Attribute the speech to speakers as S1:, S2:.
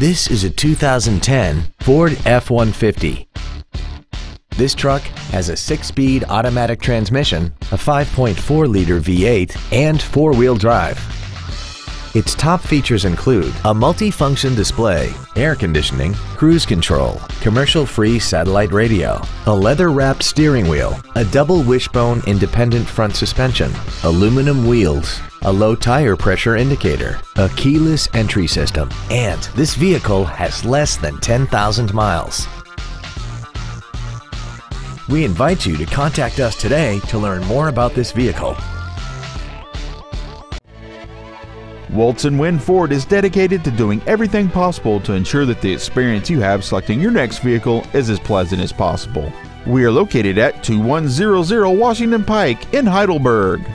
S1: This is a 2010 Ford F-150. This truck has a six-speed automatic transmission, a 5.4-liter V8, and four-wheel drive. Its top features include a multi-function display, air conditioning, cruise control, commercial-free satellite radio, a leather-wrapped steering wheel, a double wishbone independent front suspension, aluminum wheels, a low tire pressure indicator, a keyless entry system, and this vehicle has less than 10,000 miles. We invite you to contact us today to learn more about this vehicle.
S2: Woltz Wind Ford is dedicated to doing everything possible to ensure that the experience you have selecting your next vehicle is as pleasant as possible. We are located at 2100 Washington Pike in Heidelberg.